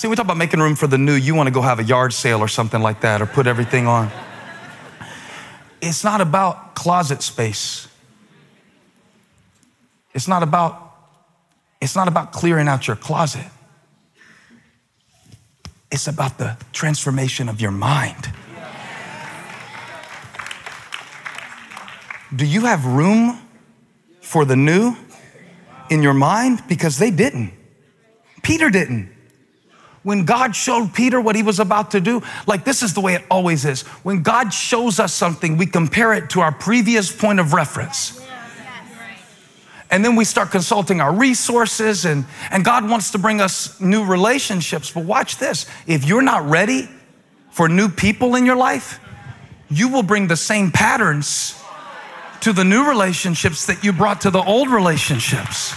See, we talk about making room for the new. You want to go have a yard sale or something like that or put everything on. It's not about closet space. It's not about it's not about clearing out your closet. It's about the transformation of your mind. Do you have room for the new in your mind? Because they didn't. Peter didn't. When God showed Peter what he was about to do, like this is the way it always is. When God shows us something, we compare it to our previous point of reference. And then we start consulting our resources, and, and God wants to bring us new relationships. But watch this if you're not ready for new people in your life, you will bring the same patterns to the new relationships that you brought to the old relationships.